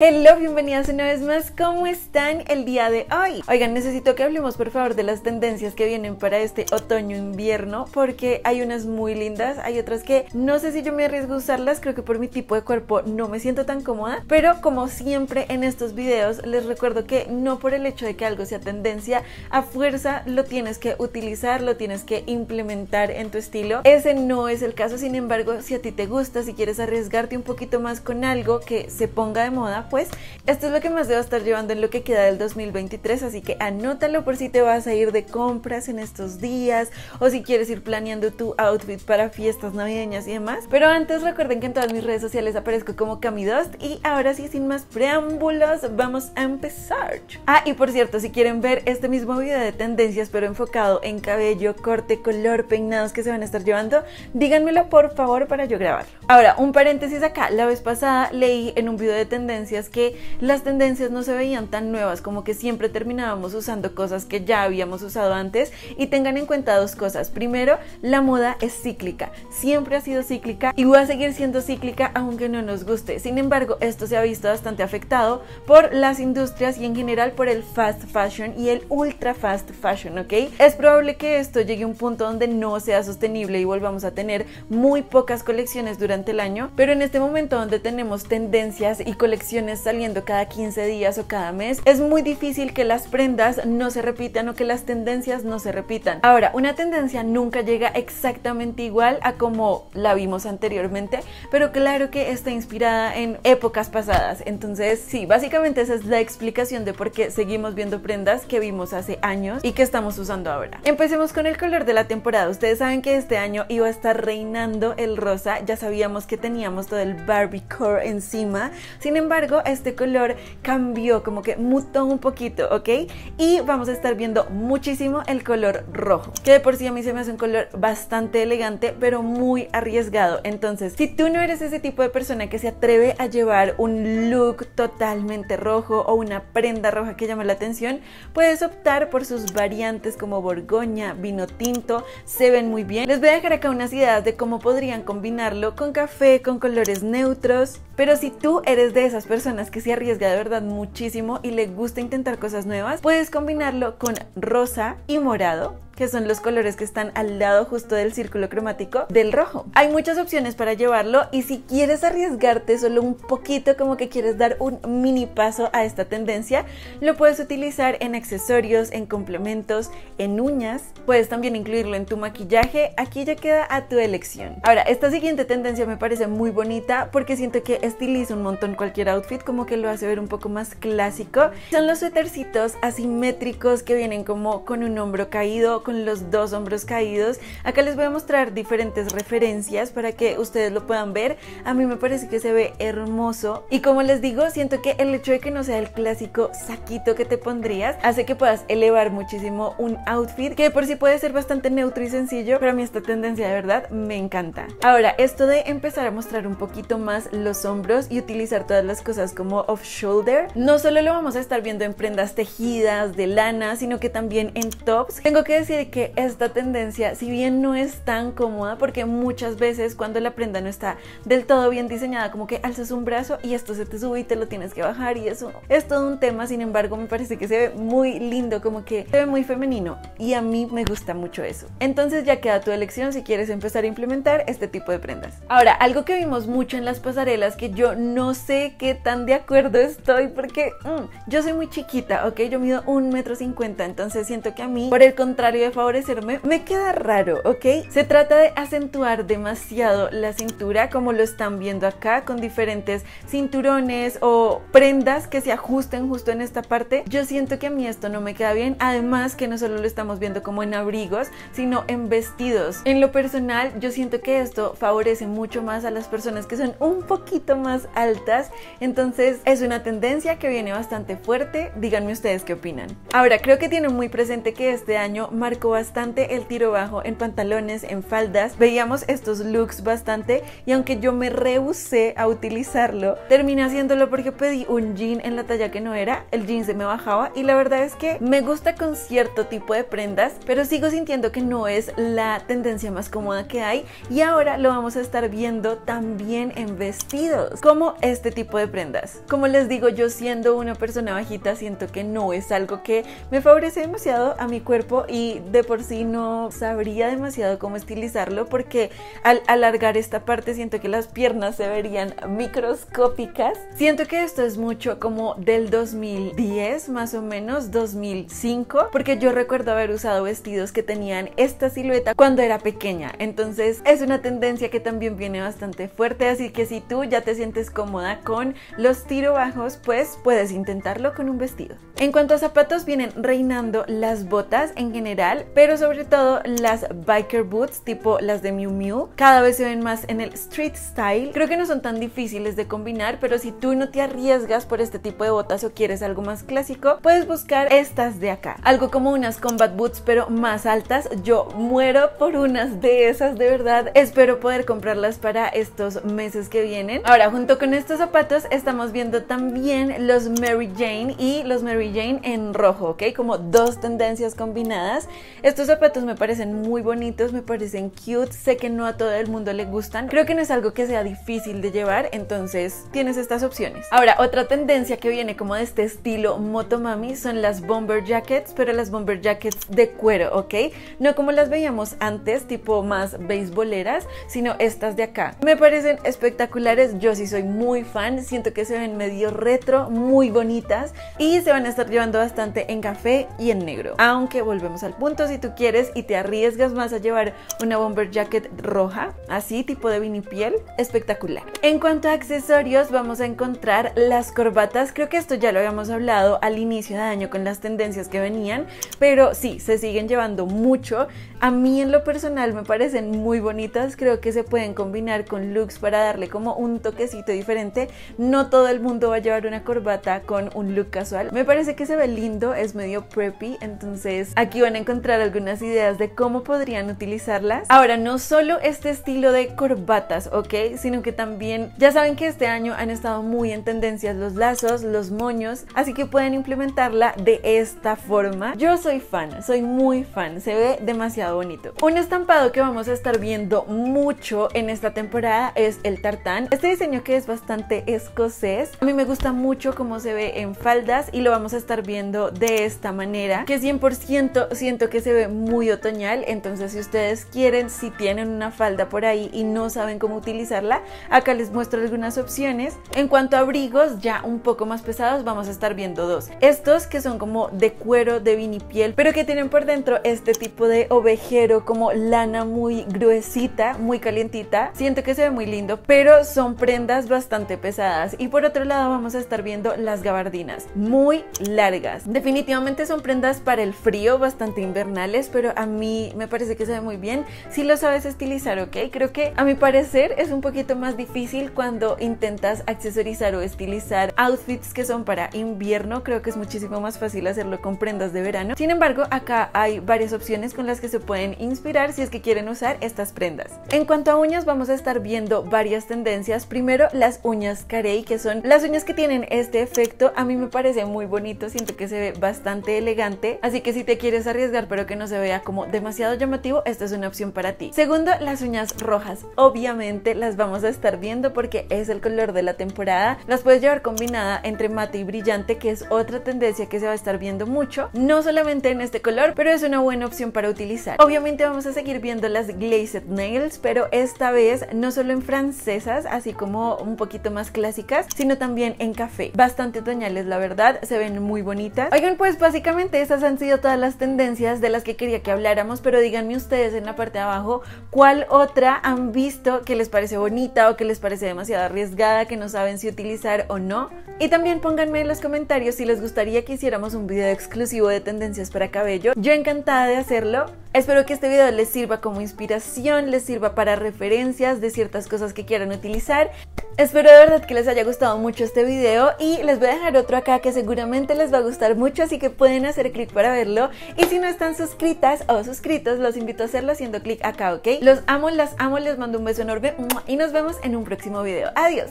Hello, bienvenidas una vez más. ¿Cómo están el día de hoy? Oigan, necesito que hablemos por favor de las tendencias que vienen para este otoño-invierno porque hay unas muy lindas, hay otras que no sé si yo me arriesgo a usarlas, creo que por mi tipo de cuerpo no me siento tan cómoda, pero como siempre en estos videos les recuerdo que no por el hecho de que algo sea tendencia, a fuerza lo tienes que utilizar, lo tienes que implementar en tu estilo. Ese no es el caso, sin embargo, si a ti te gusta, si quieres arriesgarte un poquito más con algo que se ponga de moda, pues esto es lo que más debo estar llevando en lo que queda del 2023, así que anótalo por si te vas a ir de compras en estos días o si quieres ir planeando tu outfit para fiestas navideñas y demás. Pero antes recuerden que en todas mis redes sociales aparezco como Camidost y ahora sí sin más preámbulos vamos a empezar. Ah, y por cierto, si quieren ver este mismo video de tendencias pero enfocado en cabello, corte, color, peinados que se van a estar llevando, díganmelo por favor para yo grabarlo. Ahora, un paréntesis acá, la vez pasada leí en un video de tendencias que las tendencias no se veían tan nuevas, como que siempre terminábamos usando cosas que ya habíamos usado antes y tengan en cuenta dos cosas. Primero, la moda es cíclica, siempre ha sido cíclica y va a seguir siendo cíclica aunque no nos guste. Sin embargo, esto se ha visto bastante afectado por las industrias y en general por el fast fashion y el ultra fast fashion, ¿ok? Es probable que esto llegue a un punto donde no sea sostenible y volvamos a tener muy pocas colecciones durante el año, pero en este momento donde tenemos tendencias y colecciones saliendo cada 15 días o cada mes, es muy difícil que las prendas no se repitan o que las tendencias no se repitan. Ahora, una tendencia nunca llega exactamente igual a como la vimos anteriormente, pero claro que está inspirada en épocas pasadas. Entonces, sí, básicamente esa es la explicación de por qué seguimos viendo prendas que vimos hace años y que estamos usando ahora. Empecemos con el color de la temporada. Ustedes saben que este año iba a estar reinando el rosa, ya sabíamos que teníamos todo el Barbie encima. Sin embargo, este color cambió, como que mutó un poquito, ¿ok? Y vamos a estar viendo muchísimo el color rojo, que de por sí a mí se me hace un color bastante elegante, pero muy arriesgado. Entonces, si tú no eres ese tipo de persona que se atreve a llevar un look totalmente rojo o una prenda roja que llame la atención, puedes optar por sus variantes como borgoña, vino tinto, se ven muy bien. Les voy a dejar acá unas ideas de cómo podrían combinarlo con café, con colores neutros, pero si tú eres de esas personas que se arriesga de verdad muchísimo y le gusta intentar cosas nuevas, puedes combinarlo con rosa y morado que son los colores que están al lado justo del círculo cromático del rojo. Hay muchas opciones para llevarlo y si quieres arriesgarte solo un poquito como que quieres dar un mini paso a esta tendencia, lo puedes utilizar en accesorios, en complementos, en uñas, puedes también incluirlo en tu maquillaje, aquí ya queda a tu elección. Ahora, esta siguiente tendencia me parece muy bonita porque siento que estiliza un montón cualquier outfit, como que lo hace ver un poco más clásico. Son los suétercitos asimétricos que vienen como con un hombro caído, con los dos hombros caídos. Acá les voy a mostrar diferentes referencias para que ustedes lo puedan ver. A mí me parece que se ve hermoso y como les digo, siento que el hecho de que no sea el clásico saquito que te pondrías hace que puedas elevar muchísimo un outfit que por sí puede ser bastante neutro y sencillo, pero a mí esta tendencia de verdad me encanta. Ahora, esto de empezar a mostrar un poquito más los hombros y utilizar todas las cosas como off shoulder, no solo lo vamos a estar viendo en prendas tejidas de lana, sino que también en tops. Tengo que decir que esta tendencia, si bien no es tan cómoda, porque muchas veces cuando la prenda no está del todo bien diseñada, como que alzas un brazo y esto se te sube y te lo tienes que bajar y eso es todo un tema, sin embargo me parece que se ve muy lindo, como que se ve muy femenino y a mí me gusta mucho eso. Entonces ya queda tu elección si quieres empezar a implementar este tipo de prendas. Ahora, algo que vimos mucho en las pasarelas que yo no sé qué tan de acuerdo estoy porque mm, yo soy muy chiquita, ¿ok? Yo mido un metro cincuenta, entonces siento que a mí, por el contrario favorecerme, me queda raro, ¿ok? Se trata de acentuar demasiado la cintura, como lo están viendo acá, con diferentes cinturones o prendas que se ajusten justo en esta parte. Yo siento que a mí esto no me queda bien, además que no solo lo estamos viendo como en abrigos, sino en vestidos. En lo personal, yo siento que esto favorece mucho más a las personas que son un poquito más altas, entonces es una tendencia que viene bastante fuerte. Díganme ustedes qué opinan. Ahora, creo que tienen muy presente que este año marcó bastante el tiro bajo en pantalones, en faldas. Veíamos estos looks bastante y aunque yo me rehusé a utilizarlo, terminé haciéndolo porque pedí un jean en la talla que no era, el jean se me bajaba y la verdad es que me gusta con cierto tipo de prendas, pero sigo sintiendo que no es la tendencia más cómoda que hay y ahora lo vamos a estar viendo también en vestidos, como este tipo de prendas. Como les digo, yo siendo una persona bajita siento que no es algo que me favorece demasiado a mi cuerpo y de por sí no sabría demasiado cómo estilizarlo porque al alargar esta parte siento que las piernas se verían microscópicas. Siento que esto es mucho como del 2010 más o menos, 2005, porque yo recuerdo haber usado vestidos que tenían esta silueta cuando era pequeña. Entonces es una tendencia que también viene bastante fuerte, así que si tú ya te sientes cómoda con los tiro bajos, pues puedes intentarlo con un vestido. En cuanto a zapatos, vienen reinando las botas en general, pero sobre todo las biker boots tipo las de Miu Miu. Cada vez se ven más en el street style. Creo que no son tan difíciles de combinar, pero si tú no te arriesgas por este tipo de botas o quieres algo más clásico, puedes buscar estas de acá. Algo como unas combat boots, pero más altas. Yo muero por unas de esas, de verdad. Espero poder comprarlas para estos meses que vienen. Ahora, junto con estos zapatos, estamos viendo también los Mary Jane y los Mary Jane en rojo, ¿ok? Como dos tendencias combinadas. Estos zapatos me parecen muy bonitos, me parecen cute. Sé que no a todo el mundo le gustan. Creo que no es algo que sea difícil de llevar, entonces tienes estas opciones. Ahora, otra tendencia que viene como de este estilo motomami son las bomber jackets, pero las bomber jackets de cuero, ¿ok? No como las veíamos antes, tipo más beisboleras, sino estas de acá. Me parecen espectaculares, yo sí soy muy fan, siento que se ven medio retro, muy bonitas y se van a estar llevando bastante en café y en negro. Aunque volvemos al punto, si tú quieres y te arriesgas más a llevar una bomber jacket roja, así tipo de vinipiel, espectacular. En cuanto a accesorios, vamos a encontrar las corbatas, creo que esto ya lo habíamos hablado al inicio de año con las tendencias que venían, pero sí, se siguen llevando mucho. A mí en lo personal me parecen muy bonitas, creo que se pueden combinar con looks para darle como un toquecito diferente. No todo el mundo va a llevar una corbata con un look casual. Me parece que se ve lindo, es medio preppy, entonces aquí van a encontrar algunas ideas de cómo podrían utilizarlas. Ahora, no solo este estilo de corbatas, ¿ok? Sino que también, ya saben que este año han estado muy en tendencias los lazos, los moños, así que pueden implementarla de esta forma. Yo soy fan, soy muy fan, se ve demasiado bonito. Un estampado que vamos a estar viendo mucho en esta temporada es el tartán. Este diseño que es bastante escocés. A mí me gusta mucho cómo se ve en faldas y lo vamos a estar viendo de esta manera, que 100% siento que se ve muy otoñal, entonces si ustedes quieren, si tienen una falda por ahí y no saben cómo utilizarla, acá les muestro algunas opciones. En cuanto a abrigos ya un poco más pesados, vamos a estar viendo dos. Estos que son como de cuero, de vinipiel, pero que tienen por dentro este tipo de ovejero como lana muy gruesita, muy calientita. Siento que se ve muy lindo, pero son prendas bastante pesadas. Y por otro lado vamos a estar viendo las gabardinas, muy largas. Definitivamente son prendas para el frío, bastante invernales, pero a mí me parece que se ve muy bien si lo sabes estilizar, ¿ok? Creo que a mi parecer es un poquito más difícil cuando intentas accesorizar o estilizar outfits que son para invierno. Creo que es muchísimo más fácil hacerlo con prendas de verano. Sin embargo, acá hay varias opciones con las que se pueden inspirar si es que quieren usar estas prendas. En cuanto a uñas, vamos a estar viendo varias tendencias. Primero, las uñas carey, que son las uñas que tienen este efecto. A mí me parece muy bonito, siento que se ve bastante elegante. Así que si te quieres arriesgar pero que no se vea como demasiado llamativo, esta es una opción para ti. Segundo, las uñas rojas. Obviamente las vamos a estar viendo porque es el color de la temporada. Las puedes llevar combinada entre mate y brillante, que es otra tendencia que se va a estar viendo mucho. No solamente en este color, pero es una buena opción para utilizar. Obviamente vamos a seguir viendo las glazed nails, pero esta vez no solo en francesas, así como un poquito más clásicas, sino también en café. Bastante otoñales, la verdad, se ven muy bonitas. Oigan, pues básicamente esas han sido todas las tendencias de las que quería que habláramos, pero díganme ustedes en la parte de abajo cuál otra han visto que les parece bonita o que les parece demasiado arriesgada, que no saben si utilizar o no. Y también pónganme en los comentarios si les gustaría que hiciéramos un video exclusivo de tendencias para cabello. Yo encantada de hacerlo. Espero que este video les sirva como inspiración, les sirva para referencias de ciertas cosas que quieran utilizar. Espero de verdad que les haya gustado mucho este video y les voy a dejar otro acá que seguramente les va a gustar mucho, así que pueden hacer clic para verlo. Y si no están suscritas o suscritos, los invito a hacerlo haciendo clic acá, ¿ok? Los amo, las amo, les mando un beso enorme y nos vemos en un próximo video. Adiós.